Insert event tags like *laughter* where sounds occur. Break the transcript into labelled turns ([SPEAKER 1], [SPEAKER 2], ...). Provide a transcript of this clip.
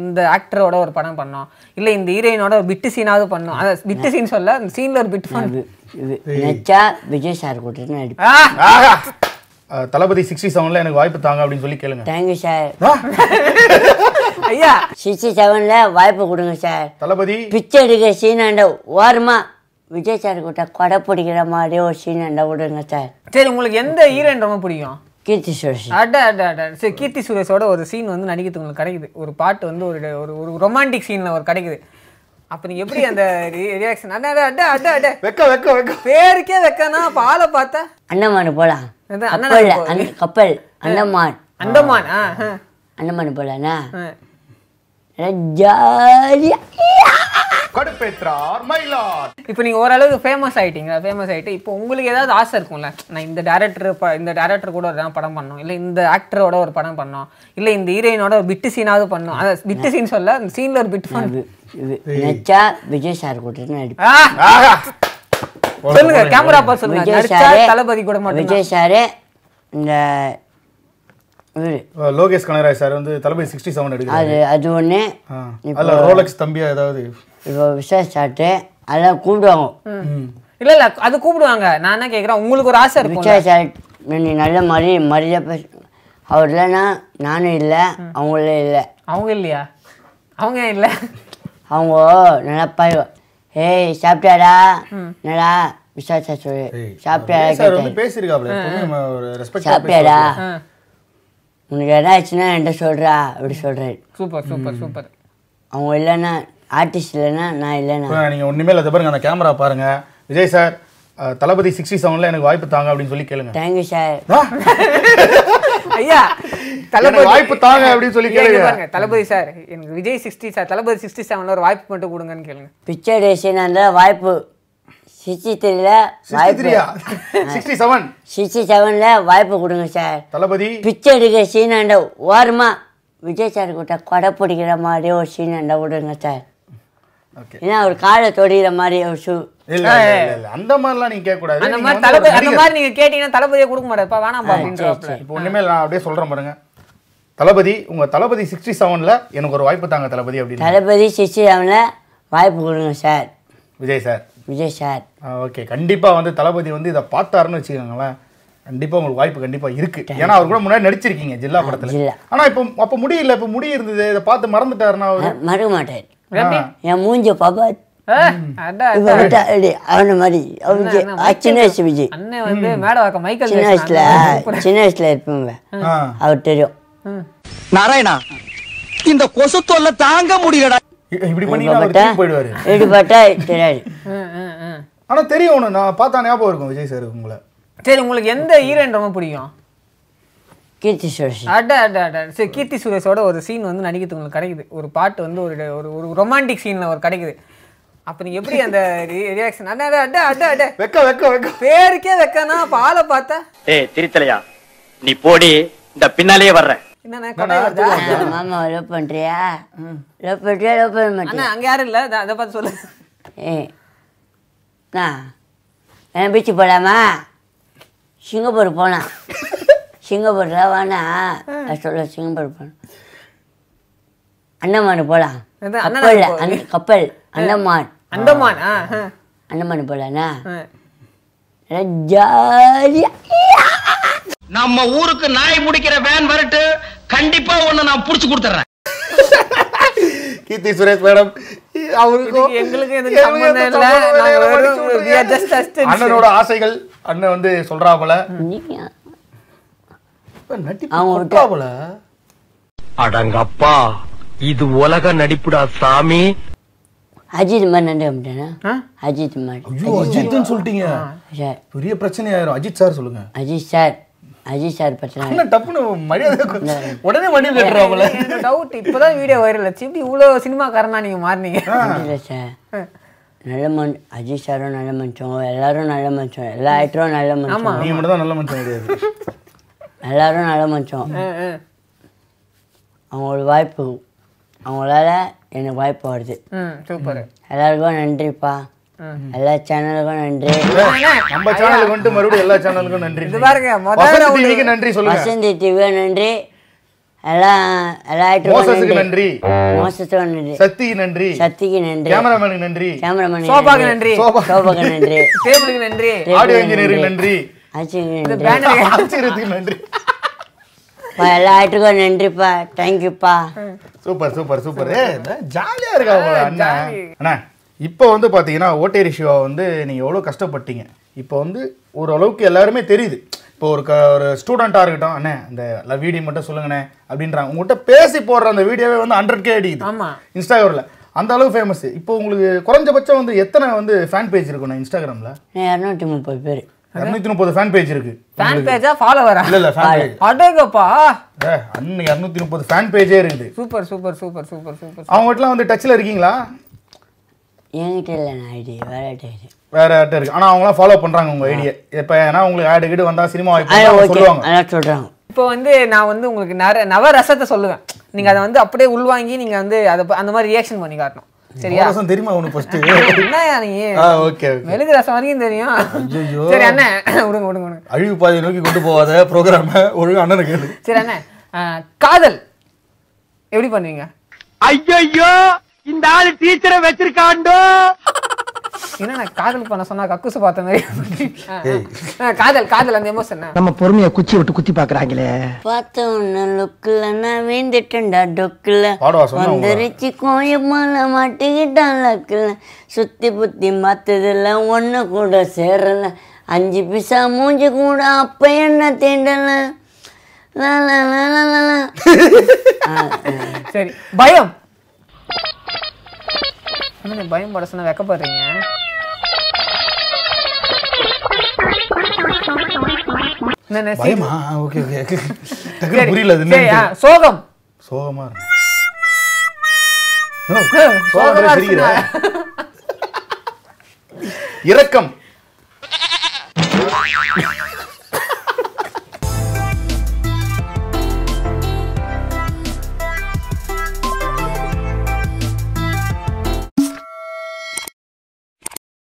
[SPEAKER 1] இந்த ஆக்டரோட ஒரு படம் பண்ணோம். இல்லை இந்த ஹீரோயினோட ஒரு பிட்டு சீனாவது பண்ணோம். அந்த பிட்டு சீன் சொல்ல அந்த சீனில் ஒரு பிட் பண்ணோம்.
[SPEAKER 2] இது நினச்சா விஜய் சார் கூட்டிட்டு நடிப்பேன்.
[SPEAKER 3] தளபதி சிக்ஸ்டி செவன்ல எனக்கு வாய்ப்பு தாங்க அப்படின்னு சொல்லி கேளுங்க.
[SPEAKER 2] தேங்க்யூ சார்
[SPEAKER 1] ஐயா!
[SPEAKER 2] சிக்ஸ்டி செவனில் வாய்ப்பு கொடுங்க சார்
[SPEAKER 3] தளபதி?
[SPEAKER 2] பிச்சை எடுக்க சீனாண்ட ஓரமா விஜய் சார் கிட்ட கொடை பிடிக்கிற மாதிரி ஒரு சீனாண்ட விடுங்க சார்
[SPEAKER 1] சரி உங்களுக்கு எந்த ஹீரோயின் ரொம்ப பிடிக்கும்?
[SPEAKER 2] கீர்த்தி சுரேஷ்.
[SPEAKER 1] அட அட அட. சரி கீர்த்தி சுரேஷோட ஒரு சீன் வந்து நடிக்கிறதுக்கு உங்களுக்கு கிடைக்குது. ஒரு பாட்டு வந்து ஒரு ஒரு ஒரு ரொமான்டிக் சீனில் ஒரு கிடைக்குது. அப்போ நீங்கள் எப்படி அந்த ரியாக்ஷன் அட அட அட அட அட.
[SPEAKER 3] வெக்க வெக்க வெக்க.
[SPEAKER 1] பேருக்கே வைக்கனா அப்போ ஆளை பார்த்தா?
[SPEAKER 2] அண்ணமான்
[SPEAKER 1] அண்ணன்
[SPEAKER 2] கப்பல் அண்ணமான்
[SPEAKER 1] ஆ,
[SPEAKER 2] அண்ணமான் போலாண்ணா?
[SPEAKER 1] ஆ.
[SPEAKER 2] ஜாலியா
[SPEAKER 3] கடுப்பேற்றார் மயிலாட்
[SPEAKER 1] இப்போ நீங்கள் ஓரளவுக்கு ஃபேமஸ் ஆயிட்டீங்க ஃபேமஸ் ஆயிட்டு இப்போ உங்களுக்கு ஏதாவது ஆசை இருக்கும்ல? நான் இந்த டேரக்டர் இந்த டேரக்டர் கூட ஒரு படம் பண்ணோம் இல்லை இந்த ஆக்டரோட ஒரு படம் பண்ணோம் இல்லை இந்த ஹீரோயினோட ஒரு பிட்டு சீனாவது பண்ணோம் அந்த பிட்டு சீன் சொல்ல அந்த சீனில் ஒரு பிட் பண்ணோம்
[SPEAKER 2] இது நினச்சா விஜய் சார் கூட்டிட்டு நடிப்பேன்.
[SPEAKER 1] சொல்லுங்க கேமரா சொல்லுங்க.
[SPEAKER 2] விஜய் சாரே
[SPEAKER 1] தளபதி கூட
[SPEAKER 2] விஜய் சாரு இந்த
[SPEAKER 3] லோகேஷ் கனகராஜ் சார் வந்து தளபதி சிக்ஸ்டி செவன் எடுக்கிறாரு
[SPEAKER 2] அது ஒன்று.
[SPEAKER 3] அதுல ரோலக்ஸ் தம்பியா ஏதாவது?
[SPEAKER 2] இப்போ விசேஷ சாட்டு அதெல்லாம் கூப்பிடுவாங்க.
[SPEAKER 1] இல்ல இல்ல அது கூப்பிடுவாங்க. நான் என்ன கேக்குறேன் உங்களுக்கு ஒரு ஆசை இருக்கும்
[SPEAKER 2] விஜய் சார் நீ நல்ல மாதிரி மரியாதை பேச. அவர் இல்லைன்னா நானும் இல்லை அவங்களே இல்லை.
[SPEAKER 1] அவங்க இல்லையா? அவங்க இல்ல?
[SPEAKER 2] அவங்க நல்லா பாய் ஏய் சாப்பிட்டாரா என்னடா? விசாரிச்சா சொல்லு.
[SPEAKER 3] ஏய்,
[SPEAKER 2] சாப்பிட்டாரா உனக்கு எதாச்சுன்னா என்கிட்ட சொல்கிறா அப்படி சொல்கிறாரு
[SPEAKER 1] சூப்பர் சூப்பர் சூப்பர்.
[SPEAKER 2] அவங்க இல்லைன்னா ஆர்டிஸ்ட் இல்லைன்னா நான் இல்லைன்னா.
[SPEAKER 3] நீங்க ஒண்ணுமே இல்லை பாருங்க அந்த கேமரா பாருங்க. விஜய் சார் தளபதி சிக்ஸ்டி செவன்ல எனக்கு வாய்ப்பு தாங்க அப்படின்னு சொல்லி கேளுங்க.
[SPEAKER 2] Thank you sir?
[SPEAKER 1] ஐயா
[SPEAKER 3] எனக்கு வாய்ப்பு தாங்க அப்படின்னு சொல்லி கேளுங்க.
[SPEAKER 1] பாருங்க தளபதி சார் எனக்கு Vijay sixty sir Thalapathy sixty செவன்ல ஒரு வாய்ப்பு மட்டும் கொடுங்கன்னு கேளுங்க.
[SPEAKER 2] பிச்சை டேஷன் அந்த வாய்ப்பு சிக்ஸ்டி த்ரீல
[SPEAKER 3] சிக்ஸ்டி
[SPEAKER 2] வாய்ப்பு *laughs*
[SPEAKER 3] த்ரீயா சிக்ஸ்டி செவன்
[SPEAKER 2] சிக்ஸ்டி செவனில் வாய்ப்பு கொடுங்க சார்.
[SPEAKER 3] தளபதி.
[SPEAKER 2] பிச்சை எடுக்க சீனாண்ட ஓரமா விஜய் சார் கிட்ட கொடை பிடிக்கிற மாதிரி ஒரு சீனாண்ட விடுங்க சார்.
[SPEAKER 3] ஓகே.
[SPEAKER 2] ஏன்னா ஒரு காலை தொடிகிற மாதிரி ஒரு ஷூ
[SPEAKER 3] அந்த மாதிரிலாம் நீங்க கேட்க கூடாது
[SPEAKER 1] அந்த மாதிரி தளபதி அந்த. மாதிரி நீங்க கேட்டீங்கன்னா தளபதியை கொடுக்க மாட்டேப்பா வேணாம்பா அப்படின்ற
[SPEAKER 3] இப்போ ஒண்ணுமே நான் அப்படியே சொல்றேன் பாருங்க. தளபதி உங்க தளபதி சிக்ஸ்டி செவன்ல எனக்கு ஒரு வாய்ப்பு தாங்க தளபதி அப்படின்னு.
[SPEAKER 2] தளபதி சிக்ஸ்டி செவனில் வாய்ப்பு கொடுங்க sir.
[SPEAKER 3] Vijay sir
[SPEAKER 2] Vijay sir.
[SPEAKER 3] Okay கண்டிப்பா வந்து தளபதி வந்து இதை பார்த்தாருன்னு வச்சுக்கோங்களேன். கண்டிப்பா உங்களுக்கு வாய்ப்பு கண்டிப்பா இருக்கு. ஏன்னா அவர் கூட முன்னாடி நடிச்சிருக்கீங்க ஜில்லா படத்துல.
[SPEAKER 2] ஜில்லா.
[SPEAKER 3] ஆனா இப்போ அப்ப முடியல இப்ப முடி இருந்தது இதை பார்த்து மறந்துட்டாருன்னா அவரு?
[SPEAKER 2] மறக்க மாட்டேன்
[SPEAKER 1] எப்படி?
[SPEAKER 2] என் மூஞ்ச பாப்பா. அவன மாதிரி. சின்ன வயசு விஜய். சின்ன வயசுல. சின்ன வயசுல இருப்பேங்க. அவர் தெரியும்.
[SPEAKER 4] நாராயணா இந்த கொசு தொல்லை தாங்க முடியலடா.
[SPEAKER 3] இப்படி பண்ணீங்கன்னா அவர்
[SPEAKER 2] பட்டா
[SPEAKER 3] தூக்கி போயிடுவாரு.
[SPEAKER 2] பார்த்தா தெரியாது.
[SPEAKER 1] ம், ம், ம்.
[SPEAKER 3] ஆனா தெரியும் ஒண்ணு நான் பார்த்தா ஞாபகம் இருக்கும் விஜய் சார் உங்களை.
[SPEAKER 1] சரி உங்களுக்கு எந்த ஹீரோயின் ரொம்ப பிடிக்கும்?
[SPEAKER 2] கீர்த்தி சுரேஷ்.
[SPEAKER 1] அட அட அட. சரி கீர்த்தி சுரேஷோட ஒரு சீன் வந்து நடிக்கிறதுக்கு உங்களுக்கு கிடைக்குது. ஒரு பாட்டு வந்து ஒரு ஒரு ஒரு ரொமான்டிக் சீனில் ஒரு கிடைக்குது. அப்போ நீங்கள் எப்படி அந்த ரியாக்ஷன் அட அட அட அட அட.
[SPEAKER 3] வெக்க வெக்க வெக்க.
[SPEAKER 1] பேருக்கே வைக்கனா? அப்போ ஆளை பார்த்தா?
[SPEAKER 5] ஏய் திருத்தலையா? நீ போடி இந்த பின்னாலேயே வர்றேன்.
[SPEAKER 2] மாமா லவ் பண்ண
[SPEAKER 1] அங்கே யாரும் இல்லை. அதை பார்த்து சொல்லு.
[SPEAKER 2] நான் என்ன பீச்சு போகலாமா சிங்கப்பூர் போனான் சிங்கப்பூர்ல வேணா சொல்ல சிங்கப்பூர் போனேன் அண்ணமான் போகலாம்
[SPEAKER 1] அண்ணன்
[SPEAKER 2] கப்பல் அண்ண- கப்பல்
[SPEAKER 1] ஆ. ஆ,
[SPEAKER 2] அண்ணமான் போகலாண்ணா
[SPEAKER 4] நம்ம ஊருக்கு நாய் முடிக்கிற வேன் வரட்டு. கண்டிப்பா உன்னை நான் புடிச்சு கொடுத்துறேன்
[SPEAKER 3] கீர்த்தி சுரேஷ் மேடம் அவருக்கும்
[SPEAKER 1] எங்களுக்கு.
[SPEAKER 3] அண்ணனோட ஆசைகள் அண்ணன் வந்து சொல்றாப்புல
[SPEAKER 2] நீங்க
[SPEAKER 3] நடிப்பு
[SPEAKER 4] அடங்கப்பா இது உலக நடிப்புடா சாமி.
[SPEAKER 2] அஜித் மாதிரி நன்றி மாட்டேனா?
[SPEAKER 1] ஆ?
[SPEAKER 2] அஜித் மாதிரி.
[SPEAKER 3] ஐயோ அஜித்னு சொல்லிட்டீங்க.
[SPEAKER 2] சார்.
[SPEAKER 3] பெரிய பிரச்சனை ஆயிரும் அஜித் சார் சொல்லுங்க.
[SPEAKER 2] அஜித் சார். அஜித் சார் பற்றின
[SPEAKER 3] டப்புன்னு மரியாதை *laughs* உடனே மணி கட்டுறாப்புல
[SPEAKER 1] எனக்கு டவுட் இப்போதான் வீடியோ வைரல் ஆச்சு. இப்படி இவ்வளோ சினிமாக்காரனா நீங்க மாறினீங்க?
[SPEAKER 2] இல்லை சார். நல்ல மன் அஜித் சாரும் நல்ல மனுஷங்க எல்லாரும் நல்ல மனுஷன். எல்லா ஆக்டரும் நல்ல மனுஷன்.
[SPEAKER 3] நீங்க மட்டும் தான் நல்ல மனுஷன் கிடையாது.
[SPEAKER 2] எல்லாரும் நல்ல மனுஷன்.
[SPEAKER 1] ஆ, ஆ.
[SPEAKER 2] அவங்களோட வாய்ப்பு. அவங்களால எனக்கு வாய்ப்பு வருது.
[SPEAKER 1] சூப்பர்.
[SPEAKER 2] எல்லாருக்கும் நன்றிப்பா. எல்லா சேனலுக்கும் நன்றி.
[SPEAKER 3] நம்ம சேனலுக்கு வந்துட்டு மறுபடியும் எல்லா சேனலுக்கும் நன்றி.
[SPEAKER 1] இது பாருங்க, முதல்ல
[SPEAKER 3] டிவிக்கு நன்றி சொல்லுங்க.
[SPEAKER 2] வசந்தி டிவியும் நன்றி. எல்லா எல்லா ஆக்டருக்கும்
[SPEAKER 3] மோசஸுக்கு
[SPEAKER 2] நன்றி. மோசத்துக்கு நன்றி.
[SPEAKER 3] சக்திக்கு நன்றி.
[SPEAKER 2] சக்திக்கு நன்றி.
[SPEAKER 3] கேமராமேனுக்கு நன்றி.
[SPEAKER 2] கேமராமேன்
[SPEAKER 1] சோபாக்கு நன்றி.
[SPEAKER 3] சோபா
[SPEAKER 2] சோபாக்கு நன்றி.
[SPEAKER 1] டேபிளுக்கு நன்றி.
[SPEAKER 3] ஆடியோ இன்ஜினியருக்கு நன்றி.
[SPEAKER 2] ஆச்சிக்கு நன்றி.
[SPEAKER 1] பேனருக்கு *laughs*
[SPEAKER 3] ஆச்சரியத்துக்கு நன்றி.
[SPEAKER 2] பா, எல்லா ஆட்டுக்கும் நன்றிப்பா தேங்க்யூப்பா
[SPEAKER 3] சூப்பர் சூப்பர் சூப்பர். ஜாலியா இருக்கா அண்ணன் அண்ணா இப்போ வந்து பாத்தீங்கன்னா ஓட்டேரி சிவா வந்து நீங்க எவ்வளவு கஷ்டப்பட்டீங்க. இப்போ வந்து ஓரளவுக்கு எல்லாருமே தெரியுது. இப்போ ஒரு க ஒரு ஸ்டூடெண்ட்டாக இருக்கட்டும் அண்ணே இந்த வீடியோ மட்டும் சொல்லுங்கண்ணே அப்படின்றாங்க. உங்கள்கிட்ட பேசி போடுற அந்த வீடியோவே வந்து ஹண்ட்ரட் கே அடிக்குது.
[SPEAKER 1] ஆமா.
[SPEAKER 3] இன்ஸ்டாகிராமில். அந்த அளவுக்கு ஃபேமஸ் இப்போ உங்களுக்கு குறைஞ்சபட்சம் வந்து எத்தனை வந்து ஃபேன் பேஜ் இருக்குண்ணே இன்ஸ்டாகிராமில்?
[SPEAKER 2] இரநூத்தி முப்பது பேர்.
[SPEAKER 3] இரநூத்தி முப்பது ஃபேன் பேஜ் இருக்கு.
[SPEAKER 1] ஃபேன் பேஜா ஃபாலோவரா
[SPEAKER 3] இல்ல இல்ல ஃபேன் பேஜ்
[SPEAKER 1] அடேங்கப்பா.
[SPEAKER 3] அண்ணன் இரநூத்தி முப்பது ஃபேன் பேஜே இருக்குது.
[SPEAKER 1] Super super super super super.
[SPEAKER 3] அவங்ககிட்டலாம் வந்து டச்சில் இருக்கீங்களா?
[SPEAKER 2] என்கிட்ட இல்லை நான் ஐடி வேற ஐடி
[SPEAKER 3] வேற யார்ட்ட இருக்கு. ஆனா அவங்களாம் ஃபாலோ பண்றாங்க உங்க ஐடியா இப்போ ஏன்னா உங்களுக்கு ஆடு கீடு வந்தா சினிமா வாய்ப்பு சொல்லுவாங்க.
[SPEAKER 2] சொல்கிறாங்க
[SPEAKER 1] இப்போ வந்து நான் வந்து உங்களுக்கு நர நவரசத்தை சொல்லுவேன். நீங்க அதை வந்து அப்படியே உள்வாங்கி நீங்க வந்து அதை அந்த மாதிரி ரியாக்ஷன் பண்ணி காட்டணும். சரியா?
[SPEAKER 3] ரசம் தெரியுமா உனக்கு ஃபர்ஸ்ட்
[SPEAKER 1] என்னயா நீ
[SPEAKER 3] ஓகே ஓகே
[SPEAKER 1] மெழுகு ரசம் வரைக்கும் தெரியும்.
[SPEAKER 3] ஐயையோ.
[SPEAKER 1] சரி அண்ணன் விடுங்க விடுங்க விடுங்க.
[SPEAKER 3] அழிவு பாதையை நோக்கி கொண்டு போகாத ப்ரோக்ராம ஒழுங்கா அண்ணனுக்கு
[SPEAKER 1] சரி அண்ணன் காதல். எப்படி பண்ணுவீங்க?
[SPEAKER 4] ஐயோ இந்த ஆளு டீச்சரை வச்சிருக்காண்டோ
[SPEAKER 1] என்ன காதல் பண்ண சொன்னா கக்குசு பார்த்த மாதிரி காதல் காதல் அந்த எமோஷன்
[SPEAKER 6] நம்ம பொறுமைய குச்சி விட்டு குத்தி பாக்குறாங்களே
[SPEAKER 2] பார்த்த உன்ன லுக்கில் நான் வேந்துட்டேன்டா டொக்கில்.
[SPEAKER 3] பாடுவா சொன்னா உங்க
[SPEAKER 2] வந்துருச்சு கோயமால மாட்டிக்கிட்டான் லக்கில். சுத்தி புத்தி மாத்ததில்ல ஒன்று கூட சேரல. அஞ்சு பிசா மூஞ்சி கூட அப்ப என்ன தீண்டல.
[SPEAKER 1] சரி பயம். என்ன பயம் பட சொன்ன வெக்கப்படுறீங்க சோகம்.
[SPEAKER 3] சோகமா இரக்கம் *laughs*